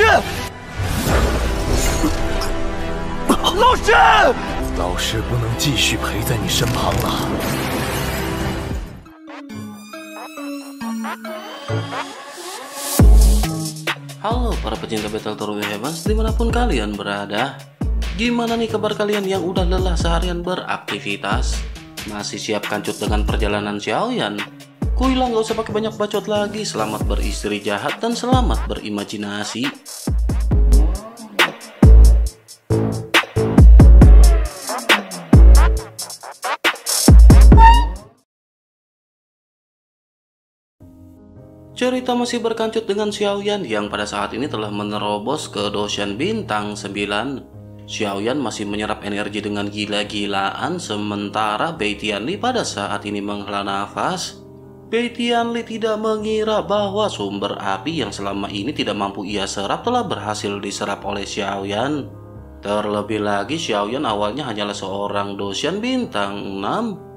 师，老师，老师不能继续陪在你身旁了。Halo para pecinta Battle Royale Heavens dimanapun kalian berada Gimana nih kabar kalian yang udah lelah seharian beraktivitas? Masih siap kancut dengan perjalanan Xiaoyan? Kuilah gak usah pakai banyak bacot lagi Selamat beristri jahat dan selamat berimajinasi Cerita masih berkancut dengan Xiaoyan yang pada saat ini telah menerobos ke Doshan Bintang 9. Xiaoyan masih menyerap energi dengan gila-gilaan sementara Bei Tianli pada saat ini menghela nafas. Bei Tianli tidak mengira bahwa sumber api yang selama ini tidak mampu ia serap telah berhasil diserap oleh Xiaoyan. Terlebih lagi Xiaoyan awalnya hanyalah seorang Doshan Bintang 6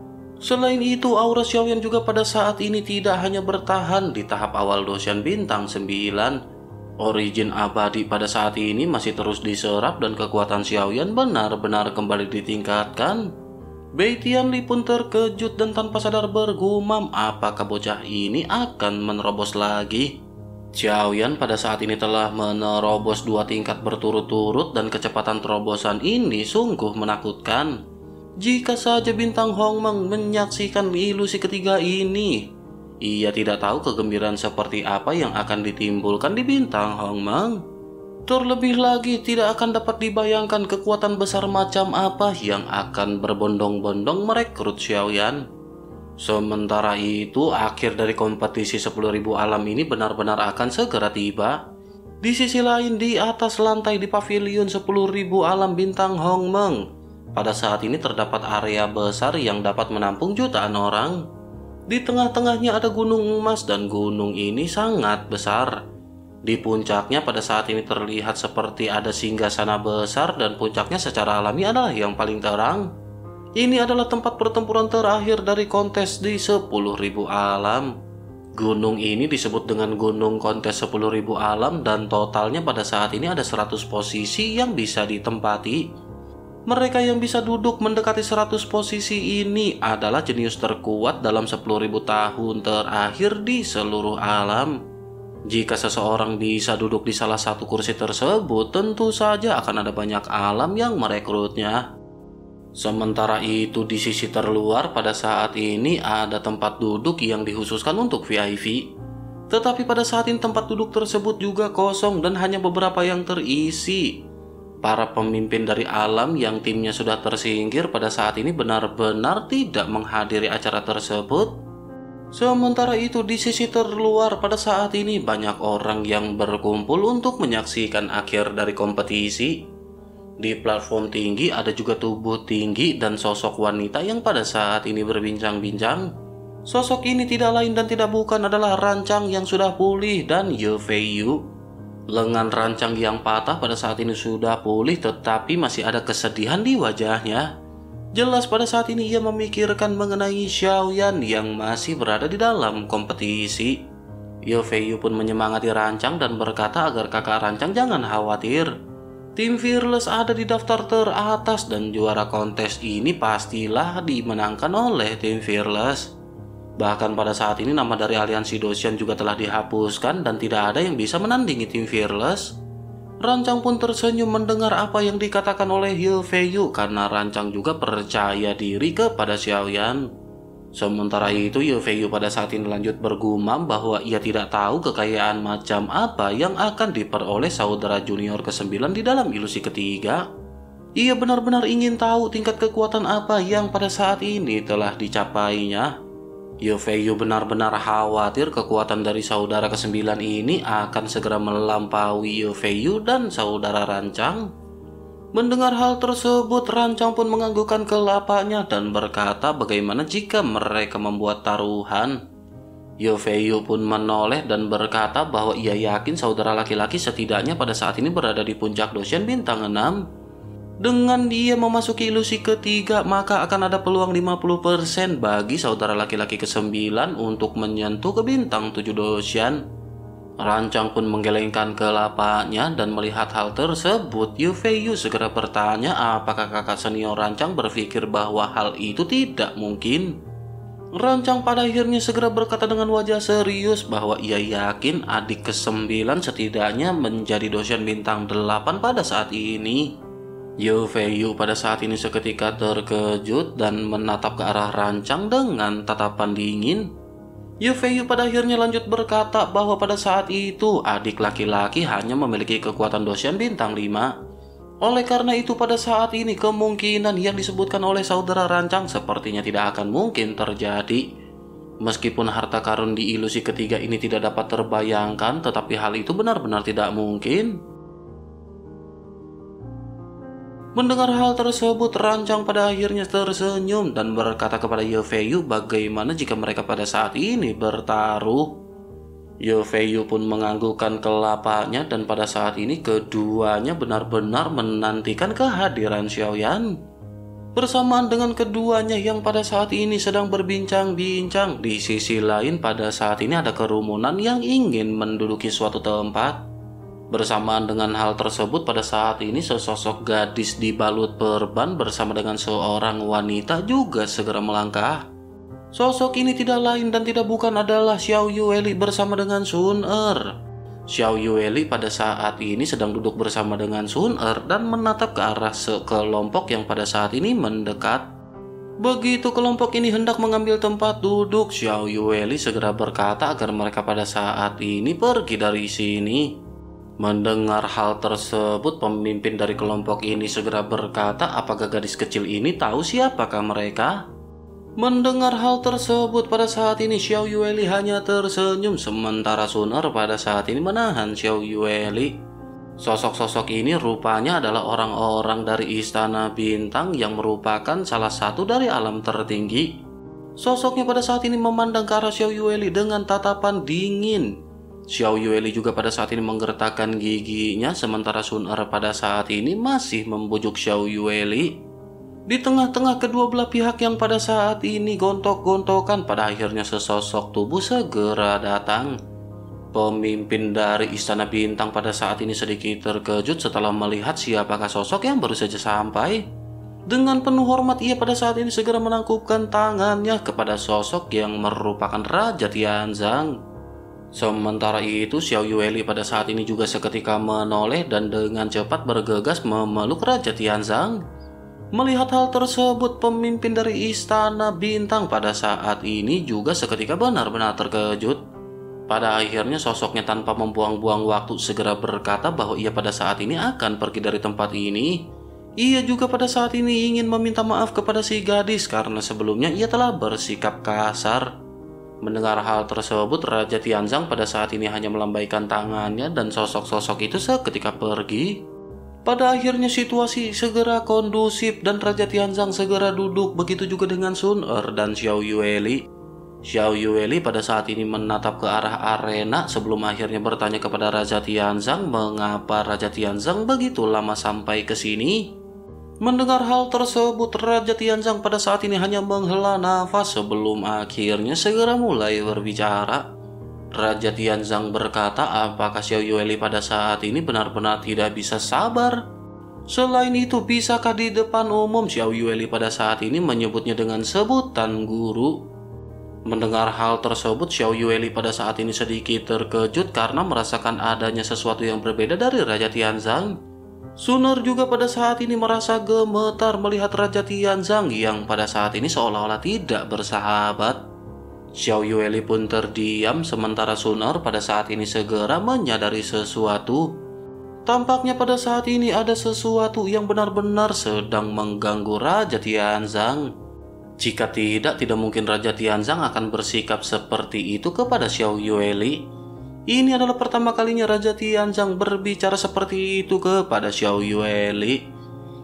Selain itu, aura Xiaoyan juga pada saat ini tidak hanya bertahan di tahap awal Doshan Bintang 9. Origin abadi pada saat ini masih terus diserap dan kekuatan Xiaoyan benar-benar kembali ditingkatkan. Bei Tianli pun terkejut dan tanpa sadar bergumam apakah bocah ini akan menerobos lagi. Xiaoyan pada saat ini telah menerobos dua tingkat berturut-turut dan kecepatan terobosan ini sungguh menakutkan. Jika saja bintang Hongmeng menyaksikan ilusi ketiga ini, ia tidak tahu kegembiraan seperti apa yang akan ditimbulkan di bintang Hongmeng. Terlebih lagi tidak akan dapat dibayangkan kekuatan besar macam apa yang akan berbondong-bondong merekrut Xiaoyan. Sementara itu, akhir dari kompetisi 10.000 alam ini benar-benar akan segera tiba. Di sisi lain, di atas lantai di pavilion 10.000 alam bintang Hongmeng, pada saat ini terdapat area besar yang dapat menampung jutaan orang. Di tengah-tengahnya ada gunung emas dan gunung ini sangat besar. Di puncaknya pada saat ini terlihat seperti ada singgasana besar dan puncaknya secara alami adalah yang paling terang. Ini adalah tempat pertempuran terakhir dari kontes di 10.000 alam. Gunung ini disebut dengan Gunung Kontes 10.000 alam dan totalnya pada saat ini ada 100 posisi yang bisa ditempati. Mereka yang bisa duduk mendekati 100 posisi ini adalah jenius terkuat dalam 10.000 tahun terakhir di seluruh alam. Jika seseorang bisa duduk di salah satu kursi tersebut, tentu saja akan ada banyak alam yang merekrutnya. Sementara itu di sisi terluar pada saat ini ada tempat duduk yang dikhususkan untuk VIP. Tetapi pada saat ini tempat duduk tersebut juga kosong dan hanya beberapa yang terisi para pemimpin dari alam yang timnya sudah tersingkir pada saat ini benar-benar tidak menghadiri acara tersebut. Sementara itu di sisi terluar pada saat ini banyak orang yang berkumpul untuk menyaksikan akhir dari kompetisi. Di platform tinggi ada juga tubuh tinggi dan sosok wanita yang pada saat ini berbincang-bincang. Sosok ini tidak lain dan tidak bukan adalah rancang yang sudah pulih dan Fei Yu. Lengan rancang yang patah pada saat ini sudah pulih tetapi masih ada kesedihan di wajahnya. Jelas pada saat ini ia memikirkan mengenai Xiaoyan yang masih berada di dalam kompetisi. Ye Feiyu pun menyemangati rancang dan berkata agar kakak rancang jangan khawatir. Tim Fearless ada di daftar teratas dan juara kontes ini pastilah dimenangkan oleh tim Fearless. Bahkan pada saat ini nama dari aliansi Dosian juga telah dihapuskan dan tidak ada yang bisa menandingi tim Fearless. Rancang pun tersenyum mendengar apa yang dikatakan oleh Hill Feiyu karena Rancang juga percaya diri kepada Xiaoyan. Sementara itu Feiyu pada saat ini lanjut bergumam bahwa ia tidak tahu kekayaan macam apa yang akan diperoleh saudara junior ke-9 di dalam ilusi ketiga. Ia benar-benar ingin tahu tingkat kekuatan apa yang pada saat ini telah dicapainya. Yofeyu benar-benar khawatir kekuatan dari saudara kesembilan ini akan segera melampaui Yofeyu dan saudara Rancang. Mendengar hal tersebut, Rancang pun menganggukkan kelapanya dan berkata bagaimana jika mereka membuat taruhan. Yofeyu pun menoleh dan berkata bahwa ia yakin saudara laki-laki setidaknya pada saat ini berada di puncak dosian bintang 6. Dengan dia memasuki ilusi ketiga, maka akan ada peluang 50% bagi saudara laki-laki ke-9 untuk menyentuh ke bintang 7 dosian. Rancang pun menggelengkan kelapanya dan melihat hal tersebut, Yufeyu segera bertanya apakah kakak senior Rancang berpikir bahwa hal itu tidak mungkin. Rancang pada akhirnya segera berkata dengan wajah serius bahwa ia yakin adik ke-9 setidaknya menjadi dosen bintang 8 pada saat ini. Yufeyu pada saat ini seketika terkejut dan menatap ke arah Rancang dengan tatapan dingin. Yufeyu pada akhirnya lanjut berkata bahwa pada saat itu adik laki-laki hanya memiliki kekuatan dosen bintang 5. Oleh karena itu pada saat ini kemungkinan yang disebutkan oleh saudara Rancang sepertinya tidak akan mungkin terjadi. Meskipun harta karun di ilusi ketiga ini tidak dapat terbayangkan, tetapi hal itu benar-benar tidak mungkin. Mendengar hal tersebut, Rancang pada akhirnya tersenyum dan berkata kepada Yofeyu bagaimana jika mereka pada saat ini bertaruh. Yofeyu pun menganggukkan kelapanya dan pada saat ini keduanya benar-benar menantikan kehadiran Xiaoyan. Bersamaan dengan keduanya yang pada saat ini sedang berbincang-bincang, di sisi lain pada saat ini ada kerumunan yang ingin menduduki suatu tempat. Bersamaan dengan hal tersebut pada saat ini sesosok gadis dibalut perban bersama dengan seorang wanita juga segera melangkah. Sosok ini tidak lain dan tidak bukan adalah Xiao Yueli bersama dengan Sun Er. Xiao Yueli pada saat ini sedang duduk bersama dengan Sun Er dan menatap ke arah sekelompok yang pada saat ini mendekat. Begitu kelompok ini hendak mengambil tempat duduk, Xiao Yueli segera berkata agar mereka pada saat ini pergi dari sini. Mendengar hal tersebut, pemimpin dari kelompok ini segera berkata, "Apakah gadis kecil ini tahu siapakah mereka?" Mendengar hal tersebut pada saat ini Xiao Yueli hanya tersenyum sementara Suner pada saat ini menahan Xiao Yueli. Sosok-sosok ini rupanya adalah orang-orang dari Istana Bintang yang merupakan salah satu dari alam tertinggi. Sosoknya pada saat ini memandang ke arah Xiao Yueli dengan tatapan dingin Xiao Yueli juga pada saat ini menggertakkan giginya sementara Sun Er pada saat ini masih membujuk Xiao Yueli. Di tengah-tengah kedua belah pihak yang pada saat ini gontok-gontokan pada akhirnya sesosok tubuh segera datang. Pemimpin dari Istana Bintang pada saat ini sedikit terkejut setelah melihat siapakah sosok yang baru saja sampai. Dengan penuh hormat ia pada saat ini segera menangkupkan tangannya kepada sosok yang merupakan Raja Tianzang. Sementara itu, Xiao Yueli pada saat ini juga seketika menoleh dan dengan cepat bergegas memeluk Raja Tianzang. Melihat hal tersebut, pemimpin dari Istana Bintang pada saat ini juga seketika benar-benar terkejut. Pada akhirnya sosoknya tanpa membuang-buang waktu segera berkata bahwa ia pada saat ini akan pergi dari tempat ini. Ia juga pada saat ini ingin meminta maaf kepada si gadis karena sebelumnya ia telah bersikap kasar. Mendengar hal tersebut, Raja Tianzang pada saat ini hanya melambaikan tangannya dan sosok-sosok itu seketika pergi. Pada akhirnya situasi segera kondusif dan Raja Tianzang segera duduk begitu juga dengan Sun Er dan Xiao Yueli. Xiao Yueli pada saat ini menatap ke arah arena sebelum akhirnya bertanya kepada Raja Tianzang mengapa Raja Tianzang begitu lama sampai ke sini. Mendengar hal tersebut, Raja Tianzang pada saat ini hanya menghela nafas sebelum akhirnya segera mulai berbicara. Raja Tianzang berkata apakah Xiao Yueli pada saat ini benar-benar tidak bisa sabar. Selain itu, bisakah di depan umum Xiao Yueli pada saat ini menyebutnya dengan sebutan guru? Mendengar hal tersebut, Xiao Yueli pada saat ini sedikit terkejut karena merasakan adanya sesuatu yang berbeda dari Raja Tianzang. Suner juga pada saat ini merasa gemetar melihat Raja Tianzang yang pada saat ini seolah-olah tidak bersahabat. Xiao Yueli pun terdiam sementara Suner pada saat ini segera menyadari sesuatu. Tampaknya pada saat ini ada sesuatu yang benar-benar sedang mengganggu Raja Tianzang. Jika tidak, tidak mungkin Raja Tianzang akan bersikap seperti itu kepada Xiao Yueli. Ini adalah pertama kalinya Raja Tianzang berbicara seperti itu kepada Xiao Yueli.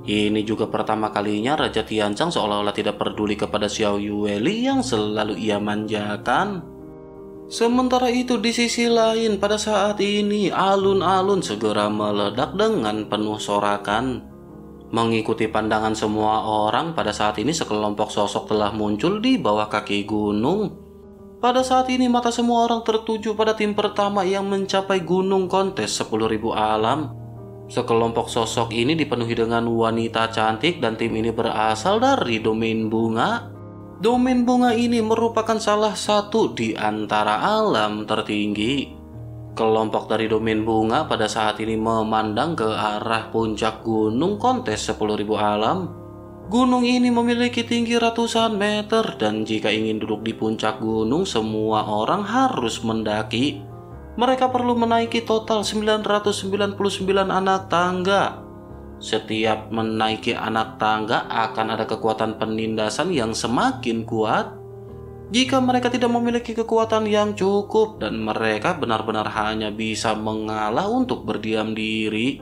Ini juga pertama kalinya Raja Tianzang seolah-olah tidak peduli kepada Xiao Yueli yang selalu ia manjakan. Sementara itu di sisi lain pada saat ini alun-alun segera meledak dengan penuh sorakan. Mengikuti pandangan semua orang pada saat ini sekelompok sosok telah muncul di bawah kaki gunung. Pada saat ini mata semua orang tertuju pada tim pertama yang mencapai gunung kontes 10.000 alam. Sekelompok sosok ini dipenuhi dengan wanita cantik dan tim ini berasal dari domain bunga. Domain bunga ini merupakan salah satu di antara alam tertinggi. Kelompok dari domain bunga pada saat ini memandang ke arah puncak gunung kontes 10.000 alam. Gunung ini memiliki tinggi ratusan meter dan jika ingin duduk di puncak gunung semua orang harus mendaki. Mereka perlu menaiki total 999 anak tangga. Setiap menaiki anak tangga akan ada kekuatan penindasan yang semakin kuat. Jika mereka tidak memiliki kekuatan yang cukup dan mereka benar-benar hanya bisa mengalah untuk berdiam diri,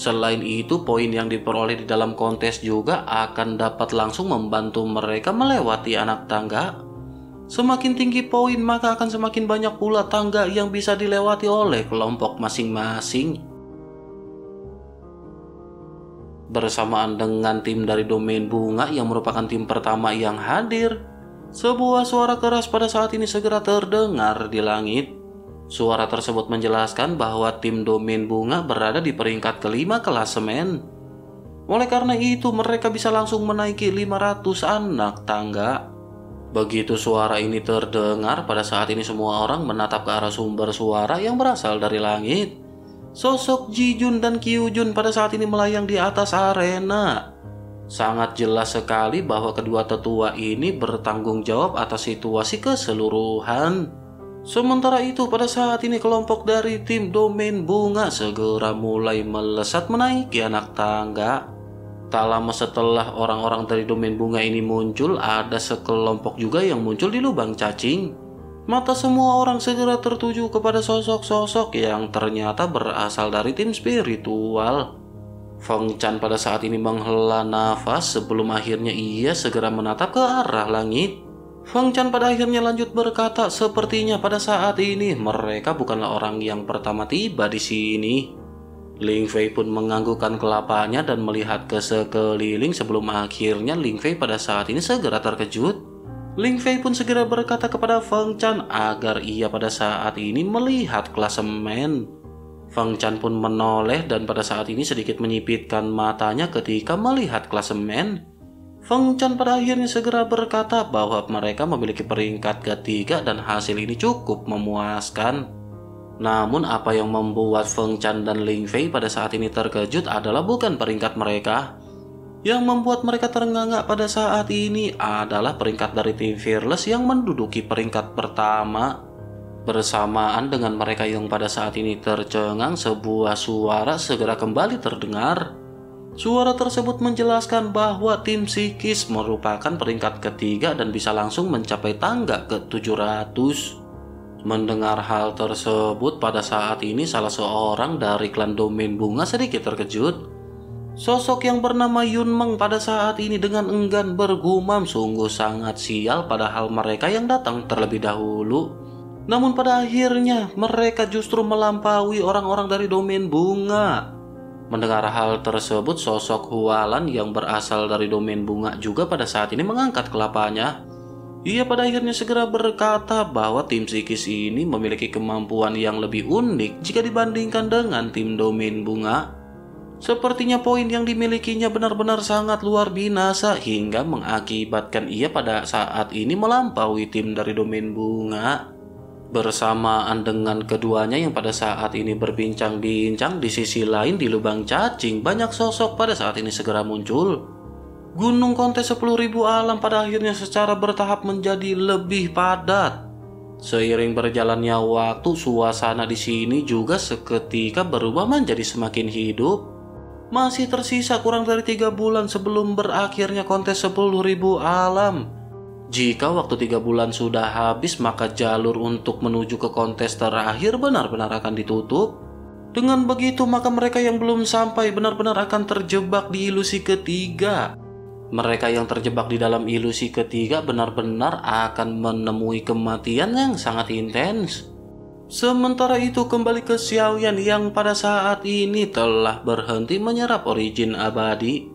Selain itu, poin yang diperoleh di dalam kontes juga akan dapat langsung membantu mereka melewati anak tangga. Semakin tinggi poin, maka akan semakin banyak pula tangga yang bisa dilewati oleh kelompok masing-masing. Bersamaan dengan tim dari domain bunga yang merupakan tim pertama yang hadir, sebuah suara keras pada saat ini segera terdengar di langit. Suara tersebut menjelaskan bahwa tim domain bunga berada di peringkat kelima klasemen. Oleh karena itu, mereka bisa langsung menaiki 500 anak tangga. Begitu suara ini terdengar, pada saat ini semua orang menatap ke arah sumber suara yang berasal dari langit. Sosok Jijun dan Kyujun pada saat ini melayang di atas arena. Sangat jelas sekali bahwa kedua tetua ini bertanggung jawab atas situasi keseluruhan. Sementara itu pada saat ini kelompok dari tim domain bunga segera mulai melesat menaiki anak tangga. Tak lama setelah orang-orang dari domain bunga ini muncul, ada sekelompok juga yang muncul di lubang cacing. Mata semua orang segera tertuju kepada sosok-sosok yang ternyata berasal dari tim spiritual. Feng Chan pada saat ini menghela nafas sebelum akhirnya ia segera menatap ke arah langit. Feng Chan pada akhirnya lanjut berkata, sepertinya pada saat ini mereka bukanlah orang yang pertama tiba di sini. Ling Fei pun menganggukkan kelapanya dan melihat ke sekeliling sebelum akhirnya Ling Fei pada saat ini segera terkejut. Ling Fei pun segera berkata kepada Feng Chan agar ia pada saat ini melihat klasemen. Feng Chan pun menoleh dan pada saat ini sedikit menyipitkan matanya ketika melihat klasemen. Feng Chan pada akhirnya segera berkata bahwa mereka memiliki peringkat ketiga dan hasil ini cukup memuaskan. Namun apa yang membuat Feng Chan dan Ling Fei pada saat ini terkejut adalah bukan peringkat mereka. Yang membuat mereka terengah pada saat ini adalah peringkat dari tim Fearless yang menduduki peringkat pertama. Bersamaan dengan mereka yang pada saat ini tercengang, sebuah suara segera kembali terdengar. Suara tersebut menjelaskan bahwa tim psikis merupakan peringkat ketiga dan bisa langsung mencapai tangga ke 700. Mendengar hal tersebut pada saat ini salah seorang dari klan domain bunga sedikit terkejut. Sosok yang bernama Yun Meng pada saat ini dengan enggan bergumam sungguh sangat sial padahal mereka yang datang terlebih dahulu. Namun pada akhirnya mereka justru melampaui orang-orang dari domain bunga. Mendengar hal tersebut, sosok Hualan yang berasal dari domain bunga juga pada saat ini mengangkat kelapanya. Ia pada akhirnya segera berkata bahwa tim psikis ini memiliki kemampuan yang lebih unik jika dibandingkan dengan tim domain bunga. Sepertinya poin yang dimilikinya benar-benar sangat luar binasa hingga mengakibatkan ia pada saat ini melampaui tim dari domain bunga. Bersamaan dengan keduanya yang pada saat ini berbincang-bincang di sisi lain di lubang cacing banyak sosok pada saat ini segera muncul. Gunung kontes 10.000 alam pada akhirnya secara bertahap menjadi lebih padat. Seiring berjalannya waktu, suasana di sini juga seketika berubah menjadi semakin hidup. Masih tersisa kurang dari tiga bulan sebelum berakhirnya kontes 10.000 alam. Jika waktu tiga bulan sudah habis, maka jalur untuk menuju ke kontes terakhir benar-benar akan ditutup. Dengan begitu, maka mereka yang belum sampai benar-benar akan terjebak di ilusi ketiga. Mereka yang terjebak di dalam ilusi ketiga benar-benar akan menemui kematian yang sangat intens. Sementara itu kembali ke Xiaoyan yang pada saat ini telah berhenti menyerap origin abadi.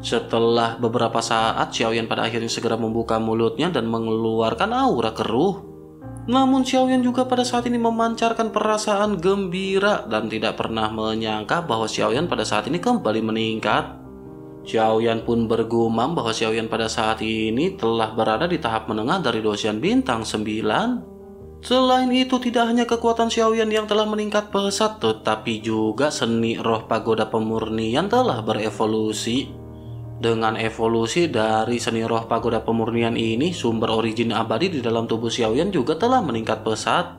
Setelah beberapa saat, Xiaoyan pada akhirnya segera membuka mulutnya dan mengeluarkan aura keruh. Namun Xiaoyan juga pada saat ini memancarkan perasaan gembira dan tidak pernah menyangka bahwa Xiaoyan pada saat ini kembali meningkat. Xiaoyan pun bergumam bahwa Xiaoyan pada saat ini telah berada di tahap menengah dari dosian bintang 9. Selain itu tidak hanya kekuatan Xiaoyan yang telah meningkat pesat tetapi juga seni roh pagoda pemurnian telah berevolusi. Dengan evolusi dari seni roh pagoda pemurnian ini, sumber origin abadi di dalam tubuh Xiaoyan juga telah meningkat pesat.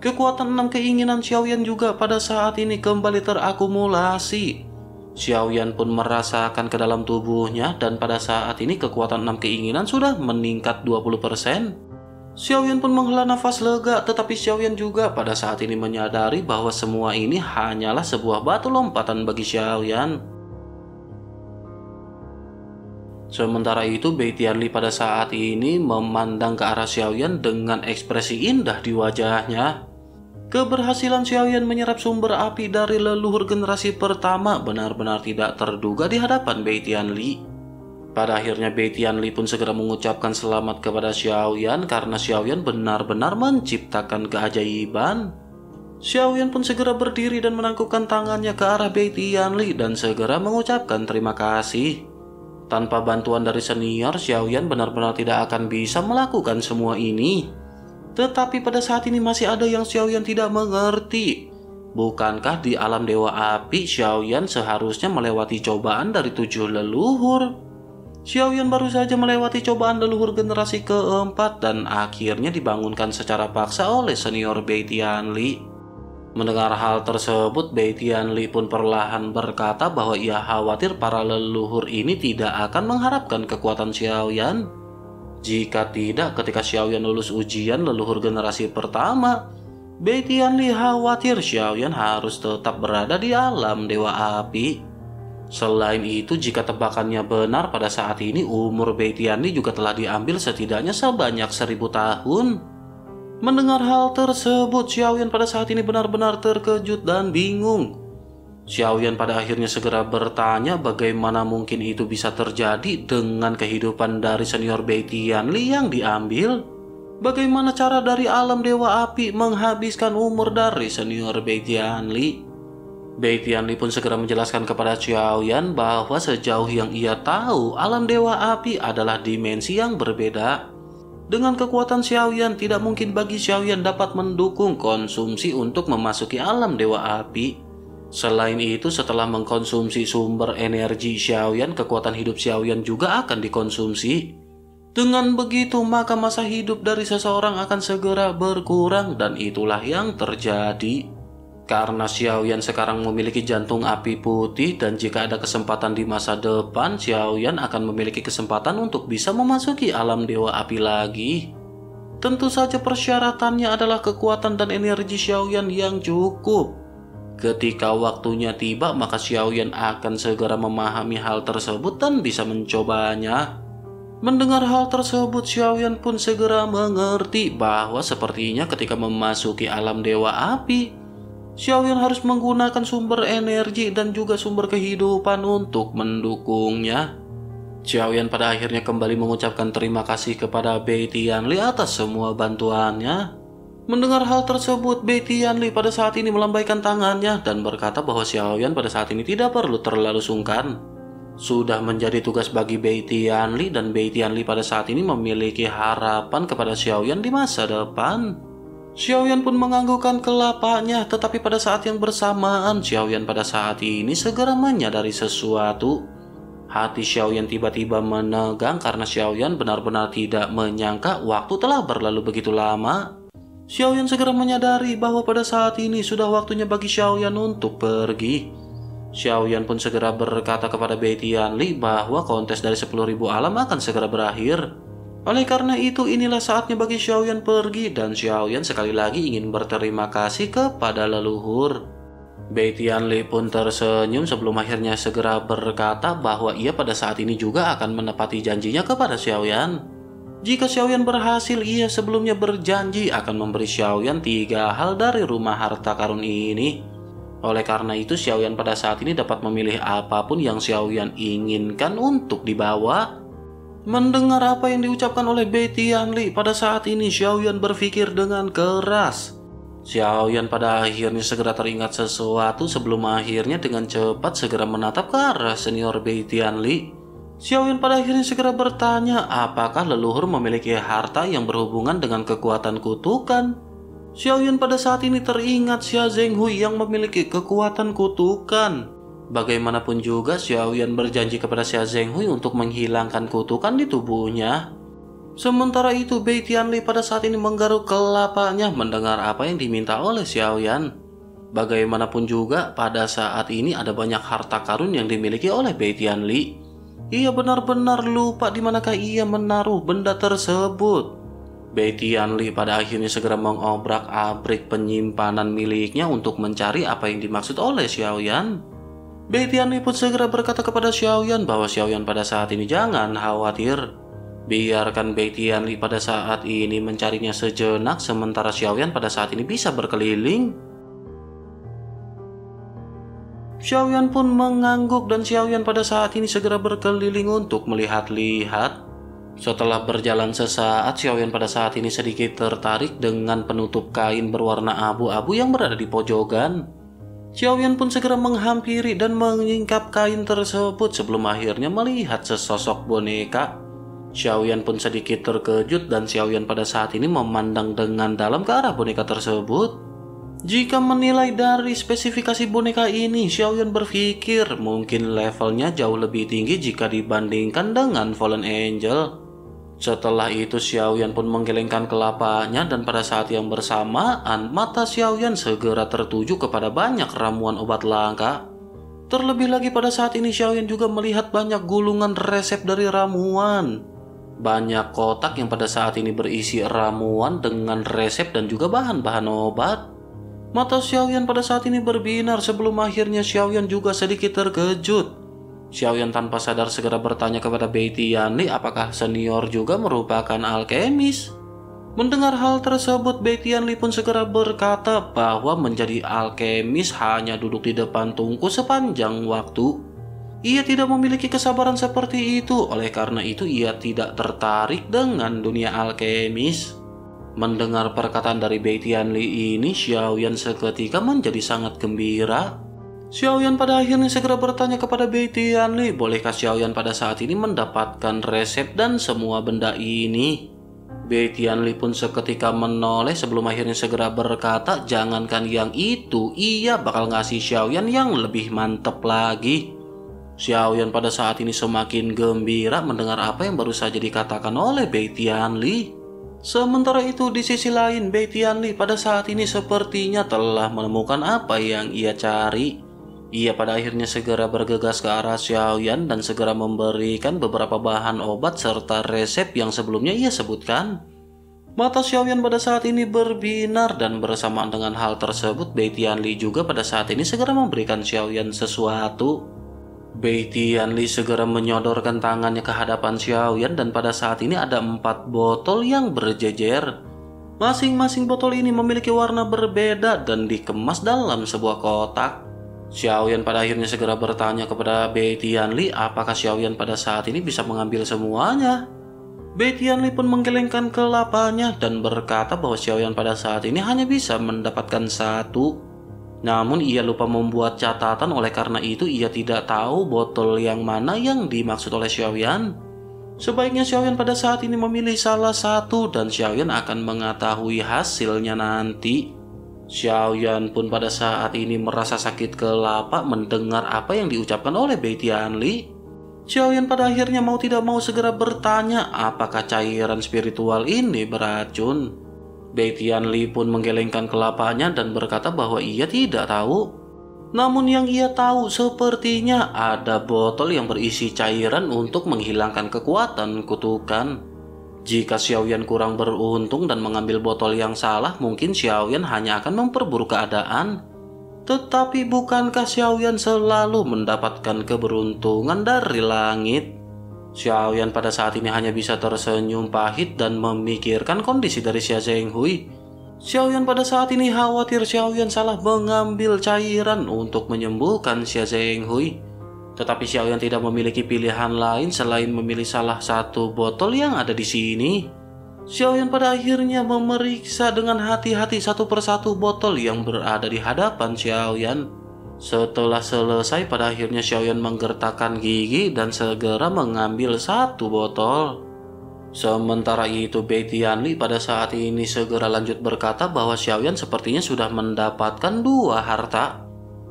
Kekuatan enam keinginan Xiaoyan juga pada saat ini kembali terakumulasi. Xiaoyan pun merasakan ke dalam tubuhnya dan pada saat ini kekuatan enam keinginan sudah meningkat 20%. Xiaoyan pun menghela nafas lega tetapi Xiaoyan juga pada saat ini menyadari bahwa semua ini hanyalah sebuah batu lompatan bagi Xiaoyan. Sementara itu, Bei Tianli pada saat ini memandang ke arah Xiaoyan dengan ekspresi indah di wajahnya. Keberhasilan Xiaoyan menyerap sumber api dari leluhur generasi pertama benar-benar tidak terduga di hadapan Bei Tianli. Pada akhirnya Bei Tianli pun segera mengucapkan selamat kepada Xiaoyan karena Xiaoyan benar-benar menciptakan keajaiban. Xiaoyan pun segera berdiri dan menangkupkan tangannya ke arah Bei Tianli dan segera mengucapkan terima kasih. Tanpa bantuan dari senior, Xiaoyan benar-benar tidak akan bisa melakukan semua ini. Tetapi pada saat ini masih ada yang Xiaoyan tidak mengerti. Bukankah di alam Dewa Api, Xiaoyan seharusnya melewati cobaan dari tujuh leluhur? Xiaoyan baru saja melewati cobaan leluhur generasi keempat dan akhirnya dibangunkan secara paksa oleh senior Bei Tianli. Mendengar hal tersebut, Bei Tianli pun perlahan berkata bahwa ia khawatir para leluhur ini tidak akan mengharapkan kekuatan Xiaoyan. Jika tidak, ketika Xiaoyan lulus ujian leluhur generasi pertama, Bei Tianli khawatir Xiaoyan harus tetap berada di alam Dewa Api. Selain itu, jika tebakannya benar pada saat ini, umur Bei Tianli juga telah diambil setidaknya sebanyak seribu tahun. Mendengar hal tersebut, Xiaoyan pada saat ini benar-benar terkejut dan bingung. Xiaoyan pada akhirnya segera bertanya bagaimana mungkin itu bisa terjadi dengan kehidupan dari senior Bei Tianli yang diambil. Bagaimana cara dari alam Dewa Api menghabiskan umur dari senior Bei Tianli? Bei Tianli pun segera menjelaskan kepada Xiaoyan bahwa sejauh yang ia tahu, alam Dewa Api adalah dimensi yang berbeda. Dengan kekuatan Xiaoyan, tidak mungkin bagi Xiaoyan dapat mendukung konsumsi untuk memasuki alam Dewa Api. Selain itu, setelah mengkonsumsi sumber energi Xiaoyan, kekuatan hidup Xiaoyan juga akan dikonsumsi. Dengan begitu, maka masa hidup dari seseorang akan segera berkurang dan itulah yang terjadi. Karena Xiaoyan sekarang memiliki jantung api putih dan jika ada kesempatan di masa depan, Xiaoyan akan memiliki kesempatan untuk bisa memasuki alam dewa api lagi. Tentu saja persyaratannya adalah kekuatan dan energi Xiaoyan yang cukup. Ketika waktunya tiba, maka Xiaoyan akan segera memahami hal tersebut dan bisa mencobanya. Mendengar hal tersebut, Xiaoyan pun segera mengerti bahwa sepertinya ketika memasuki alam dewa api, Xiaoyan harus menggunakan sumber energi dan juga sumber kehidupan untuk mendukungnya. Xiaoyan pada akhirnya kembali mengucapkan terima kasih kepada Bei Tianli atas semua bantuannya. Mendengar hal tersebut, Bei Tianli pada saat ini melambaikan tangannya dan berkata bahwa Xiaoyan pada saat ini tidak perlu terlalu sungkan. Sudah menjadi tugas bagi Bei Tianli dan Bei Tianli pada saat ini memiliki harapan kepada Xiaoyan di masa depan. Xiaoyan pun menganggukkan kelapanya, tetapi pada saat yang bersamaan, Xiaoyan pada saat ini segera menyadari sesuatu. Hati Xiaoyan tiba-tiba menegang karena Xiaoyan benar-benar tidak menyangka waktu telah berlalu begitu lama. Xiaoyan segera menyadari bahwa pada saat ini sudah waktunya bagi Xiaoyan untuk pergi. Xiaoyan pun segera berkata kepada Bei Tianli bahwa kontes dari 10.000 alam akan segera berakhir. Oleh karena itu inilah saatnya bagi Xiaoyan pergi dan Xiaoyan sekali lagi ingin berterima kasih kepada leluhur. Bei Tianli pun tersenyum sebelum akhirnya segera berkata bahwa ia pada saat ini juga akan menepati janjinya kepada Xiaoyan. Jika Xiaoyan berhasil, ia sebelumnya berjanji akan memberi Xiaoyan tiga hal dari rumah harta karun ini. Oleh karena itu, Xiaoyan pada saat ini dapat memilih apa pun yang Xiaoyan inginkan untuk dibawa Mendengar apa yang diucapkan oleh Bei Tianli pada saat ini Xiaoyan berpikir dengan keras. Xiaoyan pada akhirnya segera teringat sesuatu sebelum akhirnya dengan cepat segera menatap ke arah senior Bei Tianli. Xiaoyan pada akhirnya segera bertanya apakah leluhur memiliki harta yang berhubungan dengan kekuatan kutukan. Xiaoyan pada saat ini teringat Xia Zhenghui yang memiliki kekuatan kutukan. Bagaimanapun juga Xiaoyan berjanji kepada Xia Zhenghui untuk menghilangkan kutukan di tubuhnya. Sementara itu Bei Tianli pada saat ini menggaruk kelapanya mendengar apa yang diminta oleh Xiaoyan. Bagaimanapun juga pada saat ini ada banyak harta karun yang dimiliki oleh Bei Tianli. Ia benar-benar lupa di manakah ia menaruh benda tersebut. Bei Tianli pada akhirnya segera mengobrak-abrik penyimpanan miliknya untuk mencari apa yang dimaksud oleh Xiaoyan. Bei Tianli pun segera berkata kepada Xiaoyan bahwa Xiaoyan pada saat ini jangan khawatir. Biarkan Bei Tianli pada saat ini mencarinya sejenak sementara Xiaoyan pada saat ini bisa berkeliling. Xiaoyan pun mengangguk dan Xiaoyan pada saat ini segera berkeliling untuk melihat-lihat. Setelah berjalan sesaat, Xiaoyan pada saat ini sedikit tertarik dengan penutup kain berwarna abu-abu yang berada di pojokan. Xiaoyan pun segera menghampiri dan menyingkap kain tersebut sebelum akhirnya melihat sesosok boneka. Xiaoyan pun sedikit terkejut dan Xiaoyan pada saat ini memandang dengan dalam ke arah boneka tersebut. Jika menilai dari spesifikasi boneka ini, Xiaoyan berpikir mungkin levelnya jauh lebih tinggi jika dibandingkan dengan Fallen Angel. Setelah itu Xiaoyan pun menggelengkan kelapanya dan pada saat yang bersamaan mata Xiaoyan segera tertuju kepada banyak ramuan obat langka. Terlebih lagi pada saat ini Xiaoyan juga melihat banyak gulungan resep dari ramuan. Banyak kotak yang pada saat ini berisi ramuan dengan resep dan juga bahan-bahan obat. Mata Xiaoyan pada saat ini berbinar sebelum akhirnya Xiaoyan juga sedikit terkejut. Xiaoyan tanpa sadar segera bertanya kepada Bei Tianli apakah senior juga merupakan alkemis. Mendengar hal tersebut, Bei Tianli pun segera berkata bahwa menjadi alkemis hanya duduk di depan tungku sepanjang waktu. Ia tidak memiliki kesabaran seperti itu, oleh karena itu ia tidak tertarik dengan dunia alkemis. Mendengar perkataan dari Bei Tianli ini, Xiaoyan seketika menjadi sangat gembira. Xiaoyan pada akhirnya segera bertanya kepada Bei Tianli, bolehkah Xiaoyan pada saat ini mendapatkan resep dan semua benda ini? Bei Tianli pun seketika menoleh sebelum akhirnya segera berkata, jangankan yang itu, ia bakal ngasih Xiaoyan yang lebih mantep lagi. Xiaoyan pada saat ini semakin gembira mendengar apa yang baru saja dikatakan oleh Bei Tianli. Sementara itu di sisi lain Bei Tianli pada saat ini sepertinya telah menemukan apa yang ia cari. Ia pada akhirnya segera bergegas ke arah Xiaoyan dan segera memberikan beberapa bahan obat serta resep yang sebelumnya ia sebutkan. Mata Xiaoyan pada saat ini berbinar dan bersamaan dengan hal tersebut Bei Tianli juga pada saat ini segera memberikan Xiaoyan sesuatu. Bei Tianli segera menyodorkan tangannya ke hadapan Xiaoyan dan pada saat ini ada empat botol yang berjejer. Masing-masing botol ini memiliki warna berbeda dan dikemas dalam sebuah kotak. Xiaoyan pada akhirnya segera bertanya kepada Bei Tianli apakah Xiaoyan pada saat ini bisa mengambil semuanya. Bei Tianli pun menggelengkan kelapanya dan berkata bahwa Xiaoyan pada saat ini hanya bisa mendapatkan satu. Namun ia lupa membuat catatan oleh karena itu ia tidak tahu botol yang mana yang dimaksud oleh Xiaoyan. Sebaiknya Xiaoyan pada saat ini memilih salah satu dan Xiaoyan akan mengetahui hasilnya nanti. Xiaoyan pun pada saat ini merasa sakit kelapa mendengar apa yang diucapkan oleh Bei Tianli. Xiaoyan pada akhirnya mau tidak mau segera bertanya apakah cairan spiritual ini beracun. Bei Tianli pun menggelengkan kelapanya dan berkata bahwa ia tidak tahu. Namun yang ia tahu sepertinya ada botol yang berisi cairan untuk menghilangkan kekuatan kutukan. Jika Xiaoyan kurang beruntung dan mengambil botol yang salah, mungkin Xiaoyan hanya akan memperburuk keadaan. Tetapi bukankah Xiaoyan selalu mendapatkan keberuntungan dari langit? Xiaoyan pada saat ini hanya bisa tersenyum pahit dan memikirkan kondisi dari Xia Zhenghui. Xiaoyan pada saat ini khawatir Xiaoyan salah mengambil cairan untuk menyembuhkan Xia Zhenghui. Tetapi Xiaoyan tidak memiliki pilihan lain selain memilih salah satu botol yang ada di sini. Xiaoyan pada akhirnya memeriksa dengan hati-hati satu persatu botol yang berada di hadapan Xiaoyan. Setelah selesai, pada akhirnya Xiaoyan menggertakkan gigi dan segera mengambil satu botol. Sementara itu, Bei Tianli pada saat ini segera lanjut berkata bahwa Xiaoyan sepertinya sudah mendapatkan dua harta.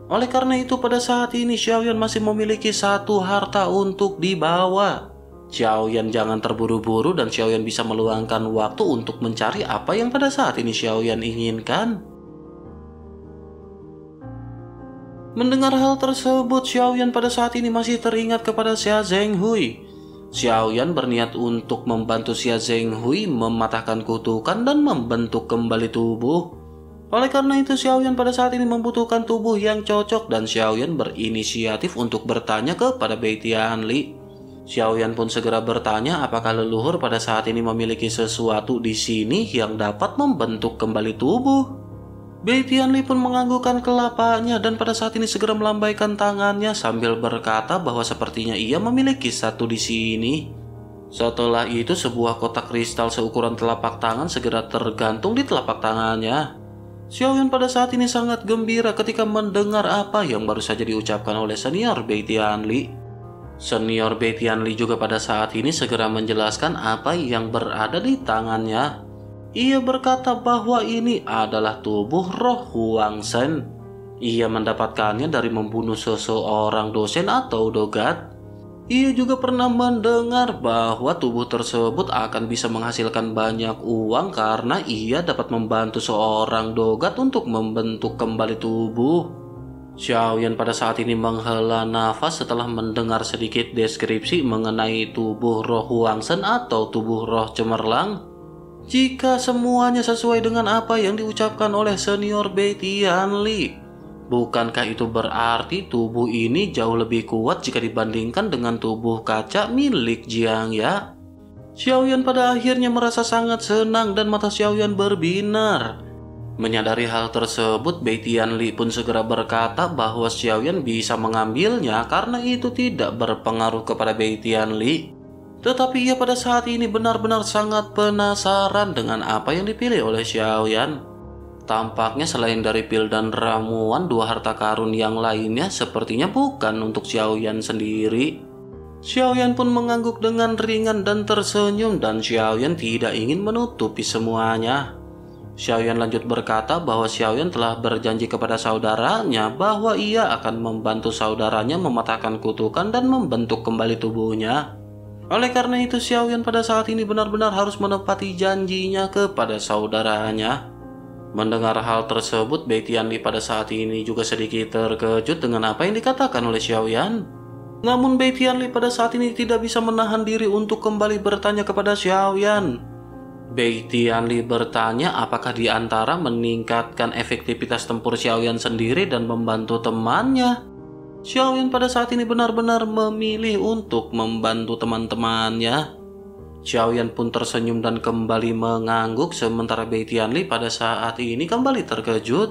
Oleh karena itu, pada saat ini Xiaoyan masih memiliki satu harta untuk dibawa. Xiaoyan jangan terburu-buru dan Xiaoyan bisa meluangkan waktu untuk mencari apa yang pada saat ini Xiaoyan inginkan. Mendengar hal tersebut, Xiaoyan pada saat ini masih teringat kepada Xia Zhenghui. Xiaoyan berniat untuk membantu Xia Zhenghui mematahkan kutukan dan membentuk kembali tubuh. Oleh karena itu, Xiaoyan pada saat ini membutuhkan tubuh yang cocok dan Xiaoyan berinisiatif untuk bertanya kepada Bei Tianli. Xiaoyan pun segera bertanya apakah leluhur pada saat ini memiliki sesuatu di sini yang dapat membentuk kembali tubuh. Bei Tianli pun menganggukkan kelapanya dan pada saat ini segera melambaikan tangannya sambil berkata bahwa sepertinya ia memiliki satu di sini. Setelah itu sebuah kotak kristal seukuran telapak tangan segera tergantung di telapak tangannya. Xiaoyan pada saat ini sangat gembira ketika mendengar apa yang baru saja diucapkan oleh senior Bei Tianli. Senior Bei Tianli juga pada saat ini segera menjelaskan apa yang berada di tangannya. Ia berkata bahwa ini adalah tubuh roh Huang Shen. Ia mendapatkannya dari membunuh seseorang dosen atau dogat. Ia juga pernah mendengar bahwa tubuh tersebut akan bisa menghasilkan banyak uang karena ia dapat membantu seorang dogat untuk membentuk kembali tubuh. Xiaoyan pada saat ini menghela nafas setelah mendengar sedikit deskripsi mengenai tubuh roh Huang Shen atau tubuh roh cemerlang. Jika semuanya sesuai dengan apa yang diucapkan oleh senior Bei Tianli, bukankah itu berarti tubuh ini jauh lebih kuat jika dibandingkan dengan tubuh kaca milik Jiang Ya? Xiaoyan pada akhirnya merasa sangat senang dan mata Xiaoyan berbinar. Menyadari hal tersebut, Bei Tianli pun segera berkata bahwa Xiaoyan bisa mengambilnya karena itu tidak berpengaruh kepada Bei Tianli. Tetapi ia pada saat ini benar-benar sangat penasaran dengan apa yang dipilih oleh Xiaoyan. Tampaknya selain dari pil dan ramuan, dua harta karun yang lainnya sepertinya bukan untuk Xiaoyan sendiri. Xiaoyan pun mengangguk dengan ringan dan tersenyum dan Xiaoyan tidak ingin menutupi semuanya. Xiaoyan lanjut berkata bahwa Xiaoyan telah berjanji kepada saudaranya bahwa ia akan membantu saudaranya mematahkan kutukan dan membentuk kembali tubuhnya. Oleh karena itu Xiaoyan pada saat ini benar-benar harus menepati janjinya kepada saudaranya. Mendengar hal tersebut, Bei Tianli pada saat ini juga sedikit terkejut dengan apa yang dikatakan oleh Xiaoyan. Namun Bei Tianli pada saat ini tidak bisa menahan diri untuk kembali bertanya kepada Xiaoyan. Bei Tianli bertanya apakah di antara meningkatkan efektivitas tempur Xiaoyan sendiri dan membantu temannya Xiaoyan pada saat ini benar-benar memilih untuk membantu teman-temannya. Xiaoyan pun tersenyum dan kembali mengangguk sementara Bei Tianli pada saat ini kembali terkejut.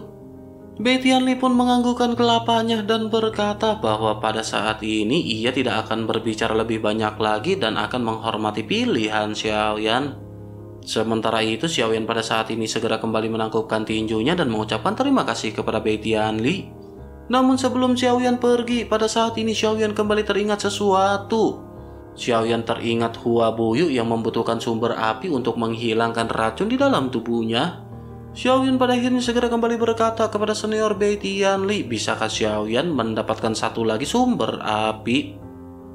Bei Tianli pun menganggukkan kelapanya dan berkata bahwa pada saat ini ia tidak akan berbicara lebih banyak lagi dan akan menghormati pilihan Xiaoyan. Sementara itu Xiaoyan pada saat ini segera kembali menangkupkan tinjunya dan mengucapkan terima kasih kepada Bei Tianli. Namun sebelum Xiaoyan pergi, pada saat ini Xiaoyan kembali teringat sesuatu. Xiaoyan teringat Hua Buyu yang membutuhkan sumber api untuk menghilangkan racun di dalam tubuhnya. Xiaoyan pada akhirnya segera kembali berkata kepada senior Bei Tianli, bisakah Xiaoyan mendapatkan satu lagi sumber api?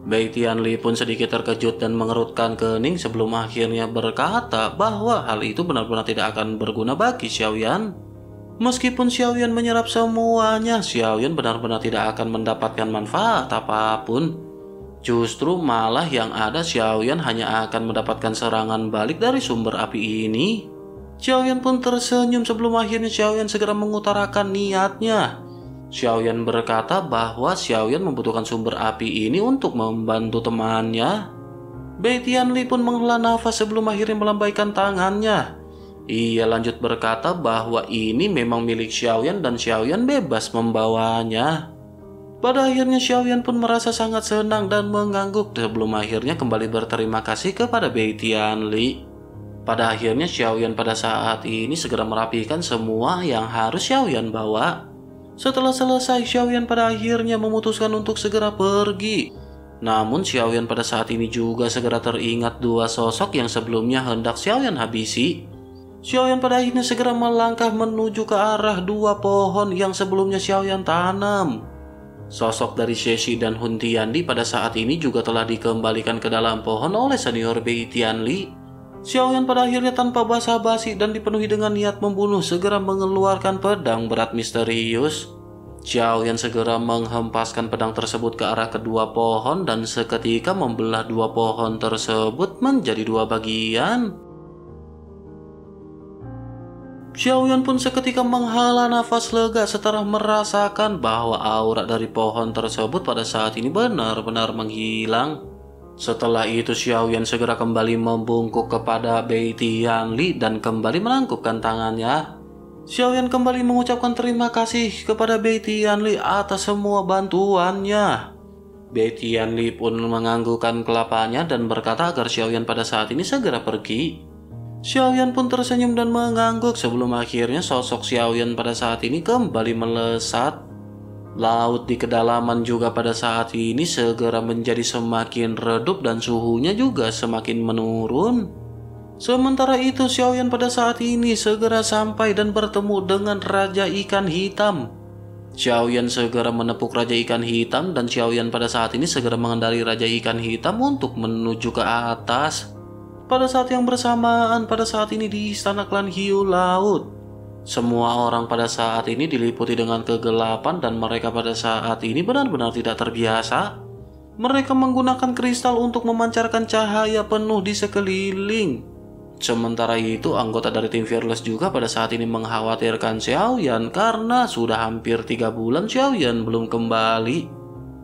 Bei Tianli pun sedikit terkejut dan mengerutkan kening sebelum akhirnya berkata bahwa hal itu benar-benar tidak akan berguna bagi Xiaoyan. Meskipun Xiaoyan menyerap semuanya, Xiaoyan benar-benar tidak akan mendapatkan manfaat apa pun. Justru malah yang ada Xiaoyan hanya akan mendapatkan serangan balik dari sumber api ini. Xiaoyan pun tersenyum sebelum akhirnya Xiaoyan segera mengutarakan niatnya. Xiaoyan berkata bahwa Xiaoyan membutuhkan sumber api ini untuk membantu temannya. Bei Tianli pun menghela nafas sebelum akhirnya melambaikan tangannya. Ia lanjut berkata bahwa ini memang milik Xiaoyan dan Xiaoyan bebas membawanya. Pada akhirnya Xiaoyan pun merasa sangat senang dan mengangguk sebelum akhirnya kembali berterima kasih kepada Bei Tianli. Pada akhirnya Xiaoyan pada saat ini segera merapikan semua yang harus Xiaoyan bawa. Setelah selesai, Xiaoyan pada akhirnya memutuskan untuk segera pergi. Namun Xiaoyan pada saat ini juga segera teringat dua sosok yang sebelumnya hendak Xiaoyan habisi. Xiaoyan pada akhirnya segera melangkah menuju ke arah dua pohon yang sebelumnya Xiaoyan tanam. Sosok dari Sheshi dan Hun Tianli pada saat ini juga telah dikembalikan ke dalam pohon oleh senior Bei Tianli. Xiaoyan pada akhirnya tanpa basa-basi dan dipenuhi dengan niat membunuh segera mengeluarkan pedang berat misterius. Xiaoyan segera menghempaskan pedang tersebut ke arah kedua pohon dan seketika membelah dua pohon tersebut menjadi dua bagian. Xiaoyan pun seketika menghela nafas lega setelah merasakan bahwa aura dari pohon tersebut pada saat ini benar-benar menghilang. Setelah itu Xiaoyan segera kembali membungkuk kepada Bei Tianli dan kembali menangkupkan tangannya. Xiaoyan kembali mengucapkan terima kasih kepada Bei Tianli atas semua bantuannya. Bei Tianli pun menganggukkan kelapanya dan berkata agar Xiaoyan pada saat ini segera pergi. Xiaoyan pun tersenyum dan mengangguk sebelum akhirnya sosok Xiaoyan pada saat ini kembali melesat. Laut di kedalaman juga pada saat ini segera menjadi semakin redup dan suhunya juga semakin menurun. Sementara itu Xiaoyan pada saat ini segera sampai dan bertemu dengan Raja Ikan Hitam. Xiaoyan segera menepuk Raja Ikan Hitam dan Xiaoyan pada saat ini segera mengendari Raja Ikan Hitam untuk menuju ke atas. Pada saat yang bersamaan, pada saat ini di istana klan Hiu Laut, semua orang pada saat ini diliputi dengan kegelapan dan mereka pada saat ini benar-benar tidak terbiasa. Mereka menggunakan kristal untuk memancarkan cahaya penuh di sekeliling. Sementara itu, anggota dari tim Fearless juga pada saat ini mengkhawatirkan Xiaoyan karena sudah hampir tiga bulan Xiaoyan belum kembali.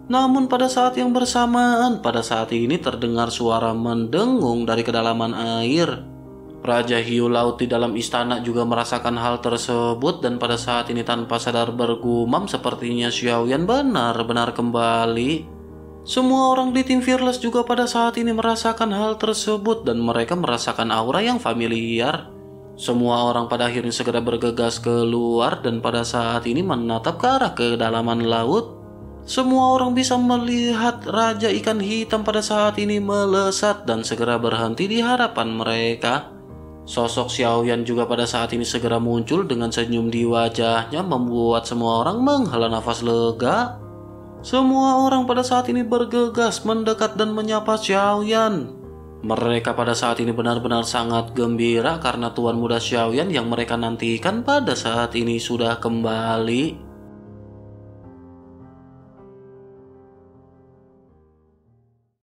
Namun pada saat yang bersamaan, pada saat ini terdengar suara mendengung dari kedalaman air. Raja Hiu Laut di dalam istana juga merasakan hal tersebut dan pada saat ini tanpa sadar bergumam sepertinya Xiaoyan benar-benar kembali. Semua orang di tim Fearless juga pada saat ini merasakan hal tersebut dan mereka merasakan aura yang familiar. Semua orang pada akhirnya segera bergegas keluar dan pada saat ini menatap ke arah kedalaman laut. Semua orang bisa melihat Raja Ikan Hitam pada saat ini melesat dan segera berhenti di hadapan mereka. Sosok Xiaoyan juga pada saat ini segera muncul dengan senyum di wajahnya membuat semua orang menghela nafas lega. Semua orang pada saat ini bergegas mendekat dan menyapa Xiaoyan. Mereka pada saat ini benar-benar sangat gembira karena tuan muda Xiaoyan yang mereka nantikan pada saat ini sudah kembali.